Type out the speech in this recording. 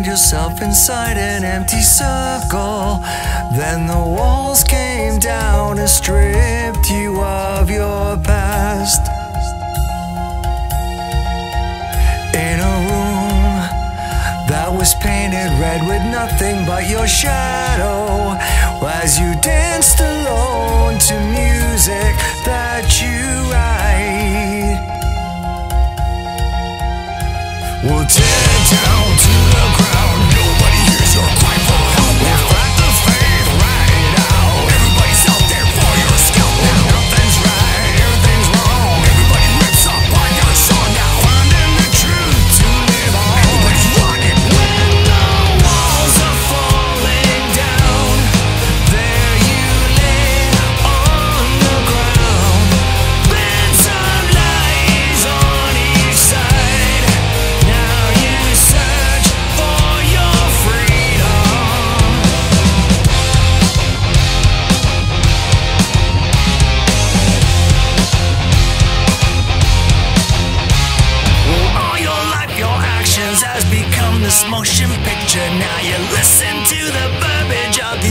find yourself inside an empty circle. Then the walls came down and stripped you of your past. In a room that was painted red with nothing but your shadow as you danced alone to music. this motion picture. Now you listen to the verbiage of the